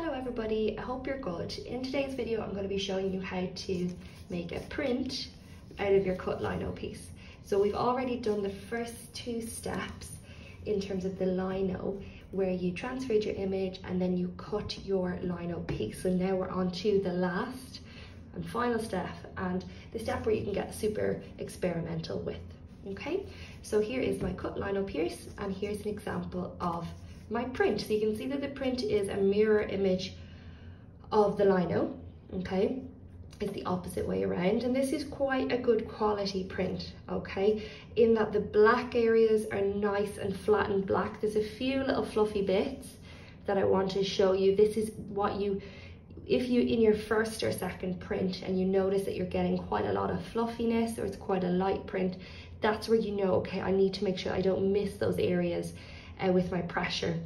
Hello everybody, I hope you're good. In today's video I'm going to be showing you how to make a print out of your cut lino piece. So we've already done the first two steps in terms of the lino where you transferred your image and then you cut your lino piece. So now we're on to the last and final step and the step where you can get super experimental with. Okay, so here is my cut lino piece and here's an example of my print. So you can see that the print is a mirror image of the lino, okay? It's the opposite way around and this is quite a good quality print, okay? In that the black areas are nice and flat and black. There's a few little fluffy bits that I want to show you. This is what you, if you in your first or second print and you notice that you're getting quite a lot of fluffiness or it's quite a light print, that's where you know, okay, I need to make sure I don't miss those areas uh, with my pressure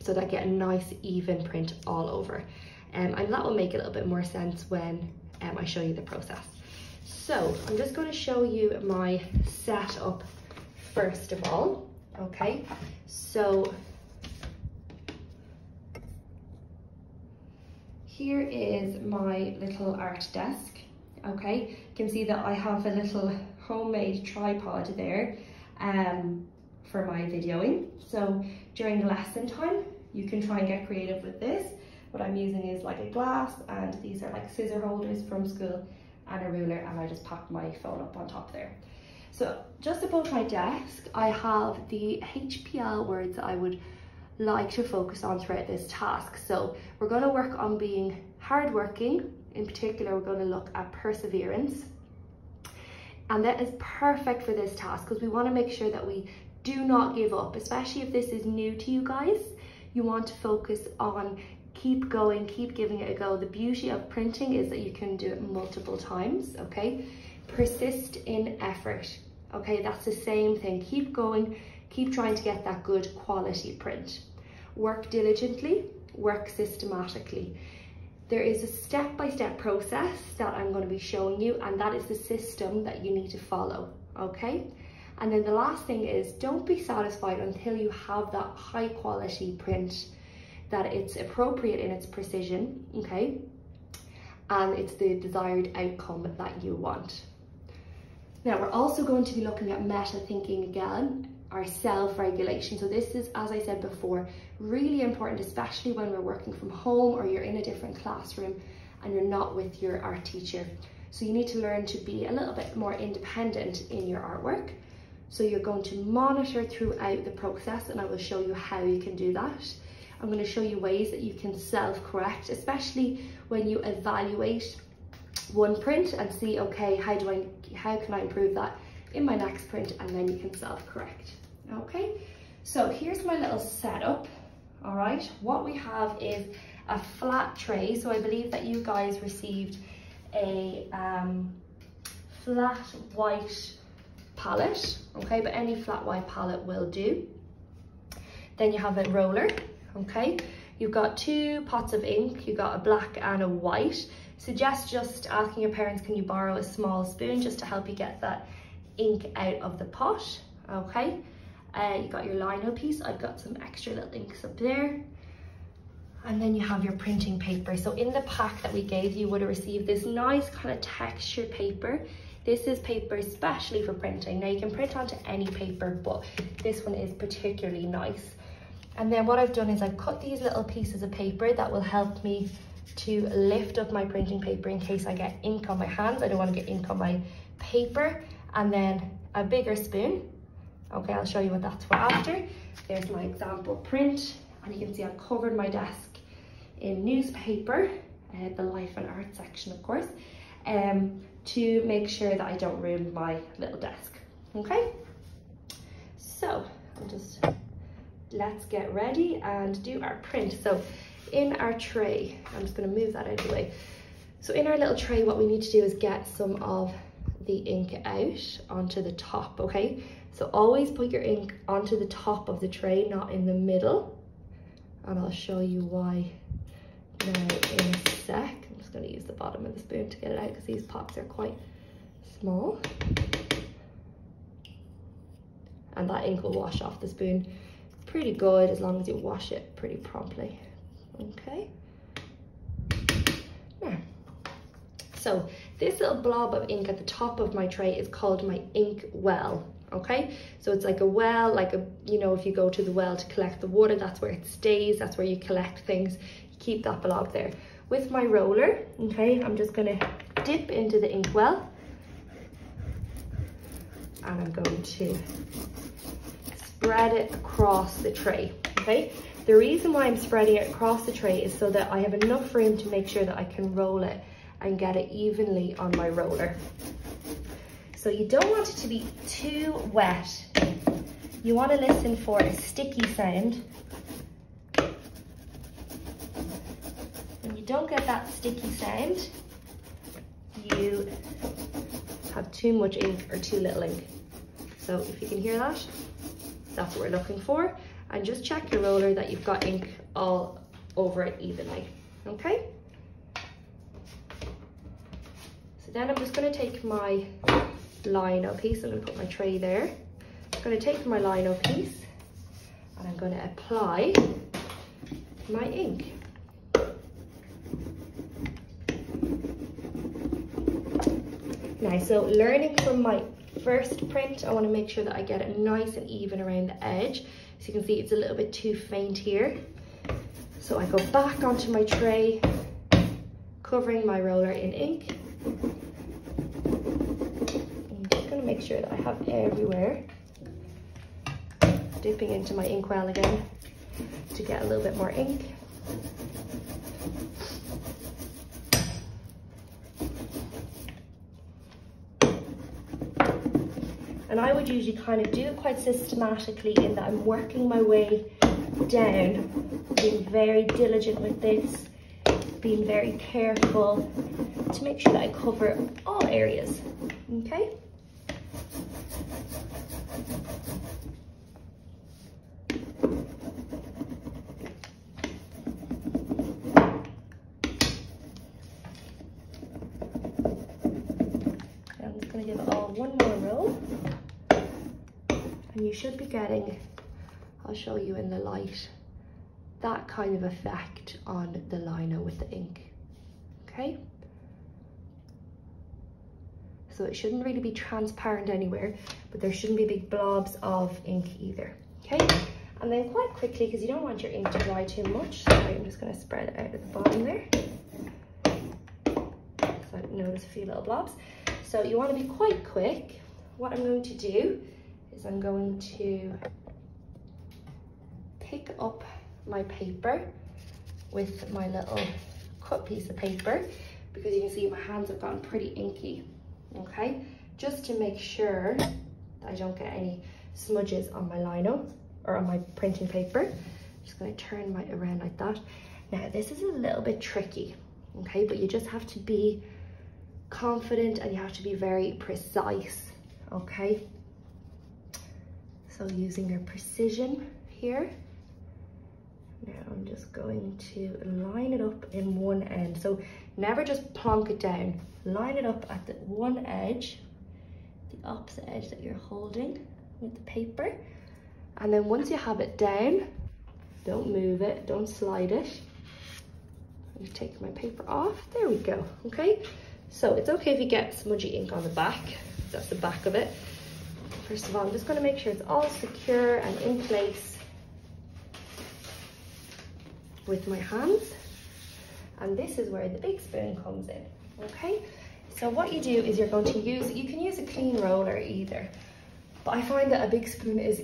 so that I get a nice even print all over. Um, and that will make a little bit more sense when um, I show you the process. So I'm just going to show you my setup first of all, okay? So here is my little art desk, okay? You can see that I have a little homemade tripod there. Um, for my videoing. So during lesson time, you can try and get creative with this. What I'm using is like a glass and these are like scissor holders from school and a ruler and I just pop my phone up on top there. So just above my desk, I have the HPL words I would like to focus on throughout this task. So we're gonna work on being hardworking. In particular, we're gonna look at perseverance. And that is perfect for this task because we wanna make sure that we do not give up, especially if this is new to you guys. You want to focus on keep going, keep giving it a go. The beauty of printing is that you can do it multiple times, okay? Persist in effort, okay? That's the same thing. Keep going, keep trying to get that good quality print. Work diligently, work systematically. There is a step-by-step -step process that I'm going to be showing you and that is the system that you need to follow, okay? And then the last thing is don't be satisfied until you have that high quality print that it's appropriate in its precision, okay? And it's the desired outcome that you want. Now we're also going to be looking at meta thinking again, our self-regulation. So this is, as I said before, really important, especially when we're working from home or you're in a different classroom and you're not with your art teacher. So you need to learn to be a little bit more independent in your artwork so you're going to monitor throughout the process and I will show you how you can do that. I'm going to show you ways that you can self-correct, especially when you evaluate one print and see, okay, how do I, how can I improve that in my next print? And then you can self-correct, okay? So here's my little setup, all right? What we have is a flat tray. So I believe that you guys received a um, flat white palette, okay, but any flat white palette will do. Then you have a roller, okay. You've got two pots of ink, you've got a black and a white. Suggest just asking your parents, can you borrow a small spoon just to help you get that ink out of the pot, okay. Uh, you got your lino piece, I've got some extra little inks up there. And then you have your printing paper. So in the pack that we gave you, you would have received this nice kind of textured paper. This is paper especially for printing. Now you can print onto any paper, but this one is particularly nice. And then what I've done is I've cut these little pieces of paper that will help me to lift up my printing paper in case I get ink on my hands. I don't want to get ink on my paper. And then a bigger spoon. Okay, I'll show you what that's for after. There's my example print. And you can see I've covered my desk in newspaper, uh, the life and art section, of course um, to make sure that I don't ruin my little desk, okay? So I'll just, let's get ready and do our print. So in our tray, I'm just gonna move that out of the way. So in our little tray, what we need to do is get some of the ink out onto the top, okay? So always put your ink onto the top of the tray, not in the middle. And I'll show you why now in a sec going to use the bottom of the spoon to get it out because these pots are quite small. And that ink will wash off the spoon pretty good as long as you wash it pretty promptly. Okay, Now, so this little blob of ink at the top of my tray is called my ink well, okay? So it's like a well, like a, you know, if you go to the well to collect the water, that's where it stays, that's where you collect things, you keep that blob there. With my roller, okay, I'm just gonna dip into the ink well and I'm going to spread it across the tray, okay? The reason why I'm spreading it across the tray is so that I have enough room to make sure that I can roll it and get it evenly on my roller. So you don't want it to be too wet. You want to listen for a sticky sound. When you don't get that sticky sound, you have too much ink or too little ink. So if you can hear that, that's what we're looking for. And just check your roller that you've got ink all over it evenly, okay? So then I'm just gonna take my lino piece, I'm gonna put my tray there. I'm gonna take my lino piece and I'm gonna apply my ink. Now, so learning from my first print, I wanna make sure that I get it nice and even around the edge. So you can see it's a little bit too faint here. So I go back onto my tray, covering my roller in ink. I'm just gonna make sure that I have everywhere. Dipping into my inkwell again to get a little bit more ink. And I would usually kind of do it quite systematically in that I'm working my way down, being very diligent with this, being very careful to make sure that I cover all areas, okay? I'm just gonna give all one more roll and you should be getting, I'll show you in the light, that kind of effect on the liner with the ink, okay? So it shouldn't really be transparent anywhere, but there shouldn't be big blobs of ink either, okay? And then quite quickly, because you don't want your ink to dry too much, so I'm just gonna spread it out at the bottom there. Notice a few little blobs. So you wanna be quite quick. What I'm going to do is I'm going to pick up my paper with my little cut piece of paper because you can see my hands have gotten pretty inky, okay? Just to make sure that I don't get any smudges on my lino or on my printing paper. just gonna turn my around like that. Now this is a little bit tricky, okay? But you just have to be confident and you have to be very precise, okay? So using your precision here. Now I'm just going to line it up in one end. So never just plonk it down. Line it up at the one edge, the opposite edge that you're holding with the paper. And then once you have it down, don't move it, don't slide it. I'm take my paper off. There we go, okay? So it's okay if you get smudgy ink on the back. That's the back of it. First of all, I'm just gonna make sure it's all secure and in place with my hands. And this is where the big spoon comes in, okay? So what you do is you're going to use, you can use a clean roller either, but I find that a big spoon is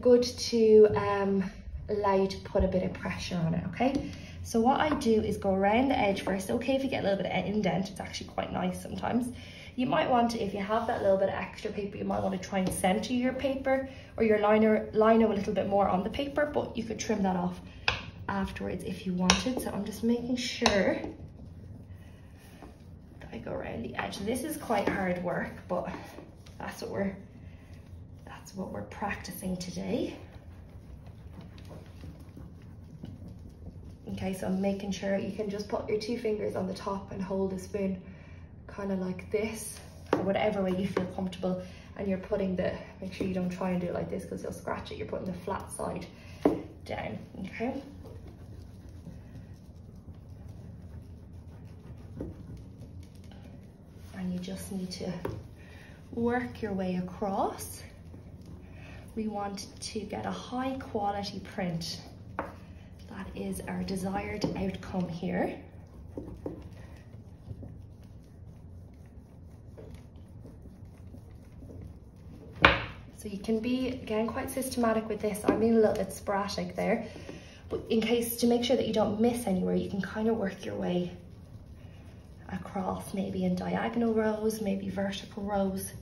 good to um, allow you to put a bit of pressure on it, okay? So what I do is go around the edge first. Okay, if you get a little bit of indent, it's actually quite nice sometimes. You might want to, if you have that little bit of extra paper, you might want to try and center your paper or your liner, lino a little bit more on the paper, but you could trim that off afterwards if you wanted. So I'm just making sure that I go around the edge. This is quite hard work, but that's what we're, that's what we're practicing today. Okay, so I'm making sure you can just put your two fingers on the top and hold the spoon kind of like this, or whatever way you feel comfortable. And you're putting the, make sure you don't try and do it like this because you'll scratch it. You're putting the flat side down, okay? And you just need to work your way across. We want to get a high quality print. Is our desired outcome here. So you can be, again, quite systematic with this. I'm being a little bit sporadic there. But in case, to make sure that you don't miss anywhere, you can kind of work your way across, maybe in diagonal rows, maybe vertical rows.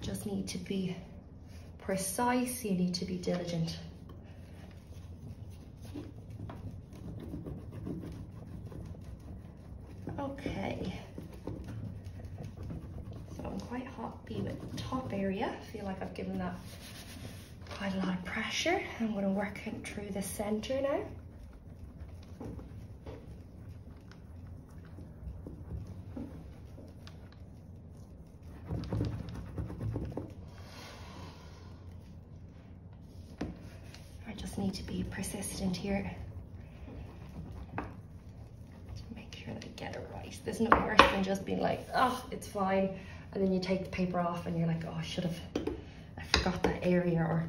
Just need to be precise, you need to be diligent. Okay. So I'm quite happy with the top area. I feel like I've given that quite a lot of pressure. I'm gonna work it through the center now. I just need to be persistent here to make sure that I get it right. There's no worse than just being like, oh, it's fine. And then you take the paper off and you're like, oh, I should have, I forgot that area or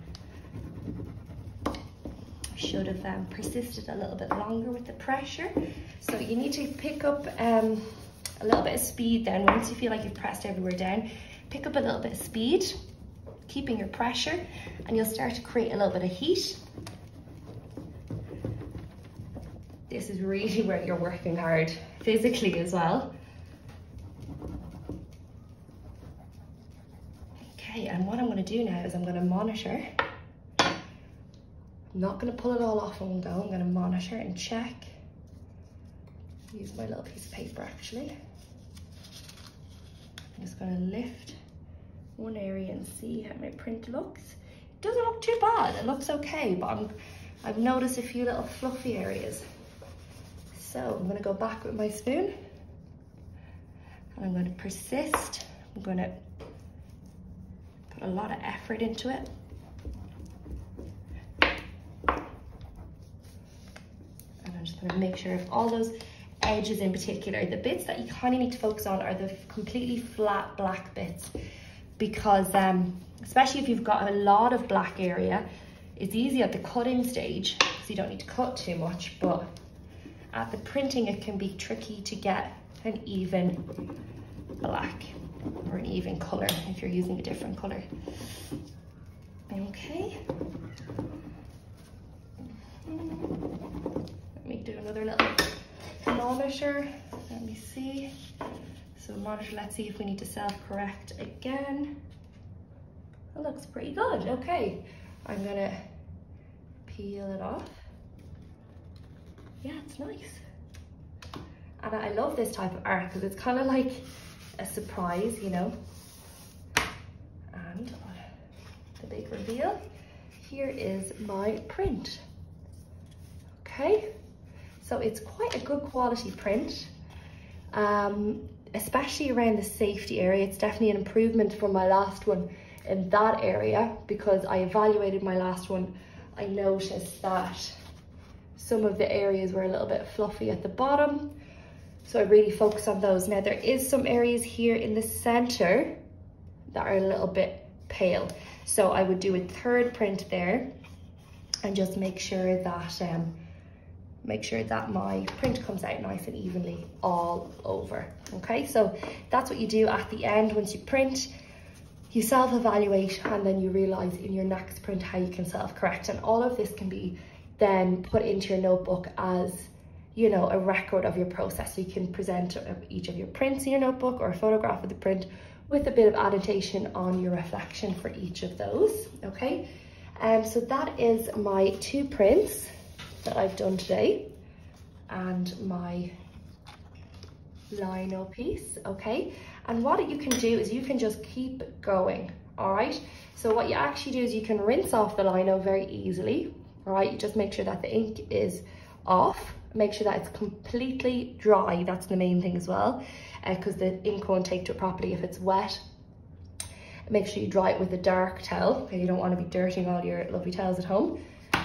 I should have um, persisted a little bit longer with the pressure. So you need to pick up um, a little bit of speed then. Once you feel like you've pressed everywhere down, pick up a little bit of speed, keeping your pressure, and you'll start to create a little bit of heat. This is really where you're working hard physically as well. Okay, and what I'm gonna do now is I'm gonna monitor I'm not gonna pull it all off in one go. I'm gonna monitor and check. Use my little piece of paper actually. I'm just gonna lift one area and see how my print looks. It doesn't look too bad, it looks okay, but I'm, I've noticed a few little fluffy areas. So I'm gonna go back with my spoon and I'm gonna persist. I'm gonna put a lot of effort into it. And I'm just gonna make sure if all those edges in particular, the bits that you kind of need to focus on are the completely flat black bits because um, especially if you've got a lot of black area, it's easy at the cutting stage so you don't need to cut too much, but at the printing it can be tricky to get an even black or an even color if you're using a different color. Okay Let me do another little monitor. Let me see. So monitor, let's see if we need to self-correct again. That looks pretty good. Okay, I'm gonna peel it off. Yeah, it's nice. And I love this type of art because it's kind of like a surprise, you know. And the big reveal, here is my print. Okay, so it's quite a good quality print, um, especially around the safety area. It's definitely an improvement from my last one in that area because I evaluated my last one. I noticed that some of the areas were a little bit fluffy at the bottom. So I really focus on those. Now there is some areas here in the center that are a little bit pale. So I would do a third print there and just make sure that um, make sure that my print comes out nice and evenly all over. Okay, so that's what you do at the end once you print, you self-evaluate and then you realize in your next print how you can self-correct and all of this can be then put into your notebook as you know, a record of your process. You can present each of your prints in your notebook or a photograph of the print with a bit of annotation on your reflection for each of those, okay? And um, so that is my two prints that I've done today and my lino piece, okay? And what you can do is you can just keep going, all right? So what you actually do is you can rinse off the lino very easily, all right? You just make sure that the ink is off, make sure that it's completely dry, that's the main thing as well, because uh, the ink won't take to it properly if it's wet. Make sure you dry it with a dark towel, okay? You don't want to be dirtying all your lovely towels at home.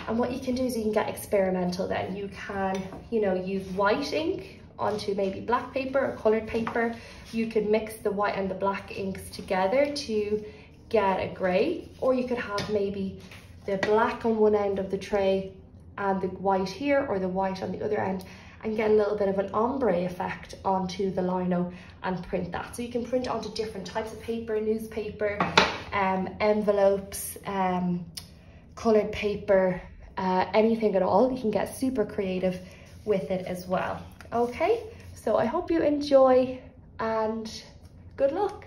And what you can do is you can get experimental then. You can, you know, use white ink onto maybe black paper or colored paper. You could mix the white and the black inks together to get a gray, or you could have maybe the black on one end of the tray and the white here or the white on the other end and get a little bit of an ombre effect onto the lino and print that. So you can print onto different types of paper, newspaper, um, envelopes, um, colored paper, uh, anything at all. You can get super creative with it as well. Okay, so I hope you enjoy and good luck.